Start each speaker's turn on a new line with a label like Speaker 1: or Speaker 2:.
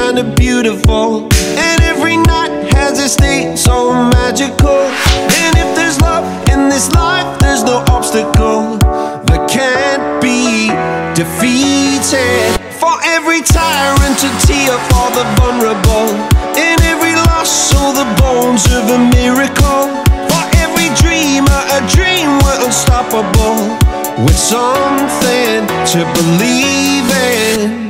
Speaker 1: kinda beautiful. And every night has a day so magical. And if there's love in this life, there's no obstacle that can't be defeated. For every tyrant, a tear for the vulnerable. In every loss, so the bones of a miracle. For every dreamer, a dream we're unstoppable. With something to believe in.